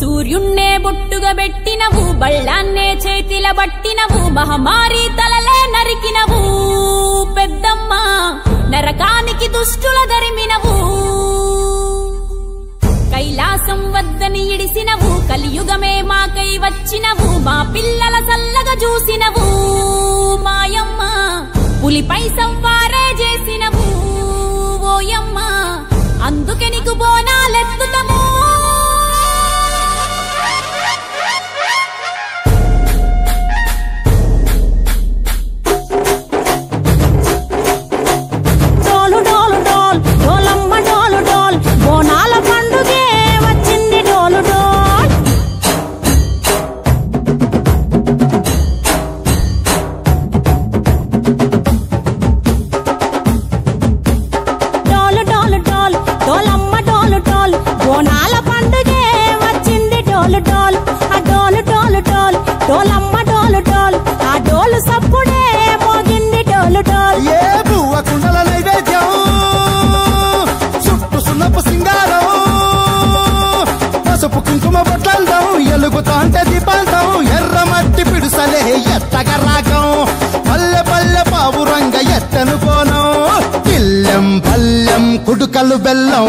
సూర్యున్నే బొట్టుగా పెట్టినవు బళ్ళాన్నే చేతిల బట్టినవు మహమారి తలలే నరికినవు. పెద్దమ్మ నరకానికి దుష్టుల దరిమినవు. కైలాసం వద్దని ఇడిసినవు కలియుగమే మాకై వచ్చినవు మా పిల్లల చల్లగా చూసినవు. మాయమ్మ పులిపై సంవారే కుడుకలు బెల్లం.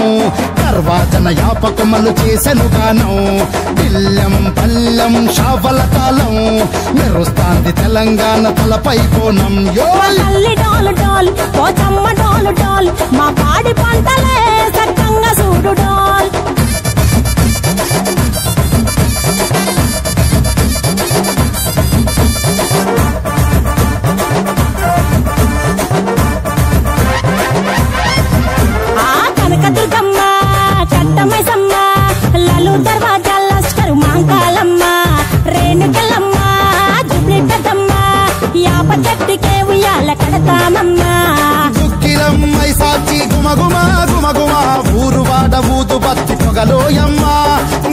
తర్వాతన యాపకమలు చేసెను గానం పిల్లెం పల్లెం షావల తాళం. మెరుస్తాంది తెలంగాణ తలపై కోణం. యో తల్లి డోలు డోల్ పోచమ్మ డోలు డోల్ మా పాడి పంటలే వాడ బత్తి పొగలోయమ్మ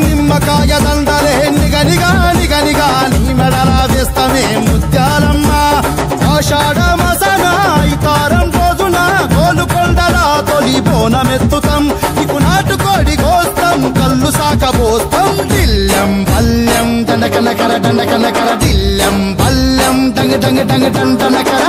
నిమ్మకాయ దండలే నిగనిగా నిగనిగా నీ మెడల వేస్తమే ముత్యాలమ్మ. ఆషాఢ మసన ఇతారం రోజున గోలుకొండల తొలి బోనమెత్తుతాం. నీకు నాటుకోడి కోస్తాం కళ్ళు సాకబోస్తాం దిల్లం పల్లెం దండకనకర దండకనకర దిల్లం పల్లెం దంగ దంగ డంగ డండనకర.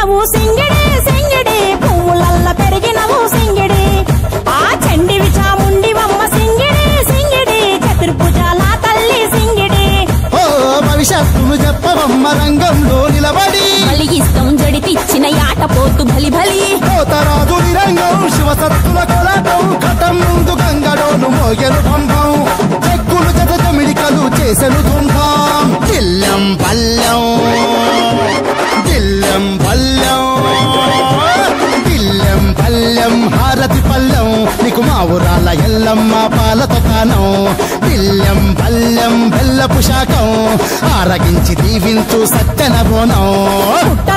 పుట్టినవు సింగిడి సింగిడి. పువ్వులల్ల పెరిగినవు సింగిడి. ఆ చండివి చాముండివమ్మ సింగిడి సింగిడి. చతుర్భుజాల తల్లి సింగిడి. ఓ భవిష్యత్తును చెప్పవమ్మ రంగంలో నిలబడి. బలిగిస్తాం జడితిచ్చిన యాట పోతు బలి బలి కోతరాజు నిరంగం శివసత్తుల కొలాటం కటం ముందు గంగడోను మోగెను పంపం చెక్కులు జత జమిడికలు చేసెను తుంటాం దిల్లం పల్లెం ఊరాల ఎల్లమ్మ పాల కానం. బిల్లం పల్లెం బెల్లపు శాఖం. ఆరగించి దీవించు సత్యన బోనం.